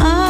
I